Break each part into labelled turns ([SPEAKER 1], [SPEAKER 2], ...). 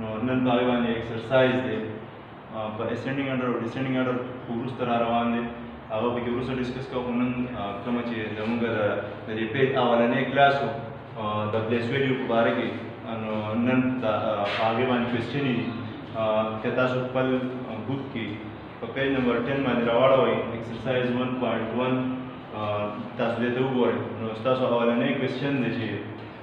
[SPEAKER 1] نو نن په هغې باندې ایکسرسایز دی په اسینډینګ اډر او ډیسینډینګ اډر خو وروسته را روان دی هغه به کې وروسته ډسکس کوو خو نن کومه چې زموږ د د دې پیج اولنی کلاس و د پلیس ویډیو په باره کې نو نن د هغې باندې کوېسچنې دي که تاسو خپل بوک کې په پیج نمبر ټن باندې راواړوئ ایکسرسایز ون پوینټ ون تاسو دې ته وګورئ نو ستاسو اولنی کوېسچن دی چې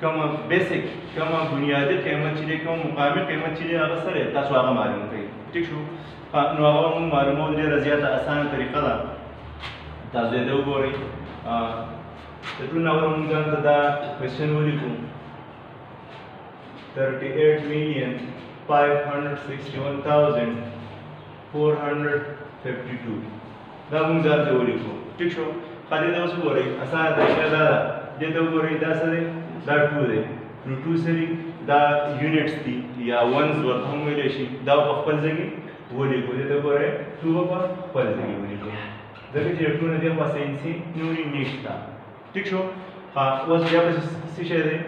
[SPEAKER 1] کوم بیسیک کوم بنیادی قیمت چې دی کوم مقامی قیمت چې دی هغه سره تاسو هغه معلوم کړئ ټیک شو نو هغه موږ معلومول ډېره زیاته اسانه طریقه ده تاسو یې ته وګورئ د ټول نه ور موږ ځان ته دا کوېسچن ولیکو 38 million 561,452 دا موږ ځان ته ولیکو ټیک شو خالي دا اوس وګورئ اسانه طریقه دا ده دې ته وګورئ دا څه دی دا ټو دی نو ټو سری دا یونټس دي یا ونز ورته هم ویلی شي دا په خپل ځای کې ولیکو دې ته وګورئ ټو به په خپل ځای کې ولیکو ځکه چې ټو نه دې خوا ساینسي نوري نشته ٹھیک شو ها اوس بیا پس سی شه دی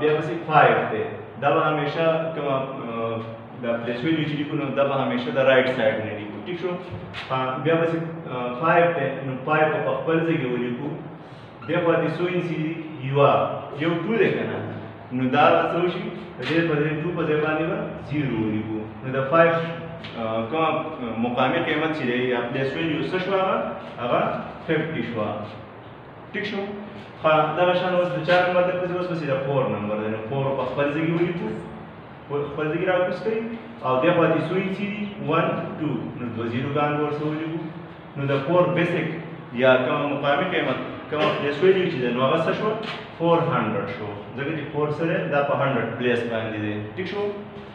[SPEAKER 1] بیا پس 5 دی دا به همیشه کما دا پلیس ویلیو چې لیکو نو دا به همیشه د رائټ سایډ نه لیکو ٹھیک شو بیا پس 5 دی نو 5 په خپل ځای کې ولیکو دی خو دې سو ان سی یو یو ټول دی کنه نو دا څه شي دې په دې ټو په ځای باندې به 0 ولیکو نو دا 5 کوم مقامی قیمت چې دی یا پلیس ویلیو څه شو هغه هغه 50 شو ټیک شو ها دا شان اوس د 4 نمبر د پوزې اوس بس د 4 نمبر د 4 په خپل ځای ولیکو په خپل ځای راوستي او د خو دې سوی چې 1 2 نو د زیرو ګان ورسو ولیکو نو د 4 بیسیک یا کوم مقامی قیمت کوم د سوی دی چې د نو هغه شو 400 شو ځکه چې 4 سره دا په 100 پلیس باندې دی ټیک شو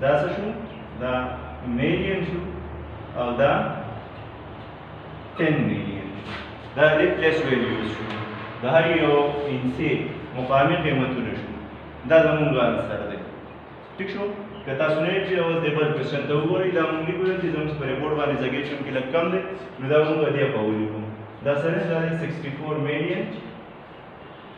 [SPEAKER 1] دا څه شو دا میلیون شو او دا 10 میلیون دا د پلس ویلیوز شو د هر یو انسي مقامي قیمتونه شو دا زموږ انسر دی ٹھیک شو که تاسو نه چې اوس د بل کوشن ته وګورئ دا موږ لیکو چې زموږ پر بورډ باندې ځګې چې کې لږ کم دی نو دا موږ دې په ولیکو دا سره دا 64 میلیون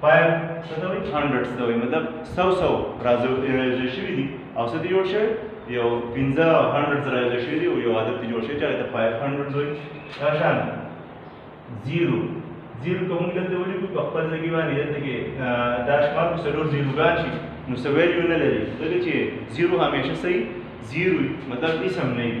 [SPEAKER 1] فایو څه ته وایي هنډرډ څه ته وایي مطلب سو سو راځل شوي دي او څه دي جوړ شوی یو پنځه هنډرډ راځل شوي دي او یو عدد دي جوړ شوی چې هغه ته فایو هنډرډ وایي دا شان زیرو زیرو که موږ دلته ولیکو په خپل ځای کې باندې دلته کې دا شمار په څلور زیروګان شي نو څه ویلیو نه لري ځکه چې زیرو همیشه صحیح زیرو مطلب اسم نه وي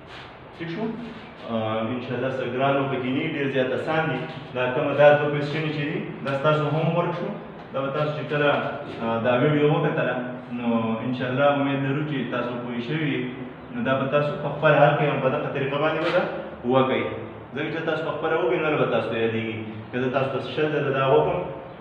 [SPEAKER 1] ٹھیک شو ان شاء الله سګرانو په کې نه ډیر زیات آسان دي دا کوم دا دوه کوېسچن چې دي دا تاسو هوم ورک شو دا تاسو چې کله دا ویډیو وکړه نو ان شاء الله امید لرو چې تاسو پوه شئ نو دا به تاسو په خپل حال کې هم په دغه طریقه باندې ودا وکړئ ځکه چې تاسو په خپل وګورئ نو به تاسو یادېږي که تاسو شل ځله دا وکړئ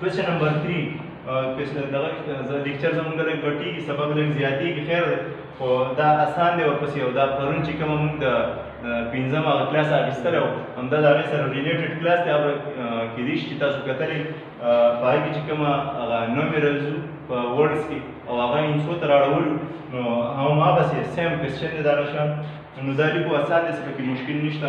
[SPEAKER 1] کوېشن نمبر 3 کوېشن دغه لیکچر زموږ لږ غټېږي سبق لږ زیاتېږي خیر خو دا اسان دی ورپسې او دا پرون چې کومه موږ د پنځم هغه کلاس اخیستلی و همدا د هغې سره ریلیټډ کلاس دی هغه کېدای شي چې تاسو کتلی په هغې کې چې کومه هغه نومرلز وو په ورډز کې او هغه انسو ته راړولو نو هماغسې سیم کوېسچن دی دغه شان نو دا لیکو اسان دی څه پکې مشکل نشته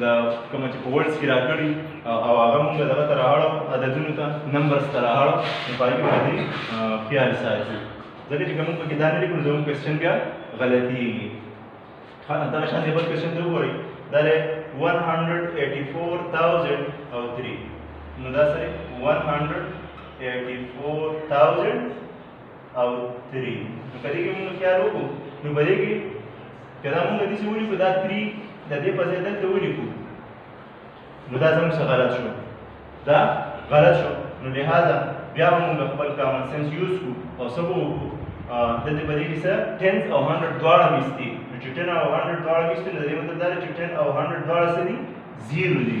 [SPEAKER 1] د کومه چې په ورډز کې راکړي او هغه موږ دغه ته رااړو عددونو ته نمبرز ته رااړو نو په هغې باندې خیال ساتي ځکه چې که موږ پکې دا نه لیکو نو زموږ کوېسچن بیا غلطېږي دغه شان دی بل کوېسچن ته وګورئ دا دی 184003 نو دا سره 184000 او تری نو کله کې موږ خیال وکړو نو په دې کې کله موږ دې چې ولیکو دا تری د دې په ځای دلته ولیکو نو دا زموږ څه غلط شو دا غلط شو نو لہذا بیا موږ خپل کامن سنس یوز کو او سبو وکړو د دې په دې کې څه 10 او 100 دواړه مستي نو چې 10 او 100 دواړه مستي نو د دې مطلب دا دی چې 10 او 100 دواړه څه دي 0 دي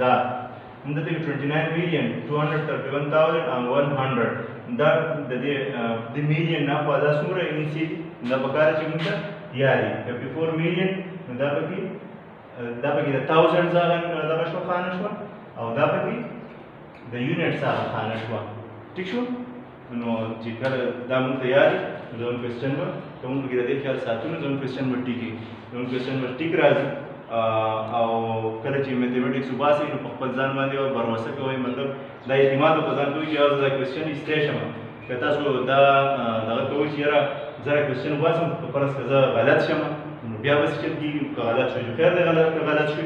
[SPEAKER 1] دا موږ ته 29 میلیون 231100 دا د دې د میلیون نه خو دا څومره انچي دا په کار چې موږ ته یاري 54 میلیون نو دا پکې دا پکې د 1000 ځاله دا شو خانه شو او دا پکې د یونټ ځاله خانه شو ٹھیک شو نو چې کله دا مونږ ته یاد نو زموږ کوېسچن به که مونږ پکې د دې خیال ساتو نو زموږ کوېسچن به ټیک وي زموږ کوېسچن به ټیک راځي او کله چې میتھمیټکس وباسئ نو په خپل ځان باندې به بروسه کوئ مطلب دا اعتماد په ځان کوئ چې یوازې دا کوېسچن ایستی شم که تاسو دا دغه کوئ چې یاره زه دا کوېسچن وباسم په فرض که زه غلط شم نو بیا به څه چل کېږي که غلط شو خیر دی غلط که غلط شو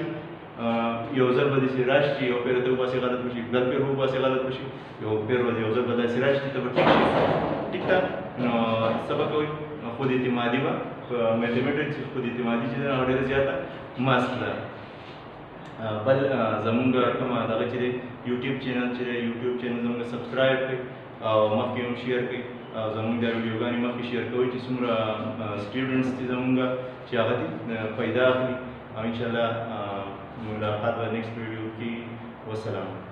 [SPEAKER 1] یو ځل به داسې راشي چې یو پیر ته وباسي غلط وشي بل پیر وباسي غلط وشي یو پیر به یو ځل به داسې راشي چې ته به ټیک شي ټیک ده نو څه به کوئ خود اعتمادي به په میتھمیټکس کې خود اعتمادي چې ده هغه ډېره زیاته ماسک ده بل زمونږ کومه دغه چې دی یوټیوب چینل چې دی یوټیوب چینل زمونږ سبسکرایب کړئ او مخکې هم شیر کړئ زمونږ دا ویډیوګانې مخکې شیر کوئ چې څومره سټوډنټس دي زمونږ چې هغه دي فایده اخلي او انشاءالله ملاقات به نیکسټ ویډیو کې وسلام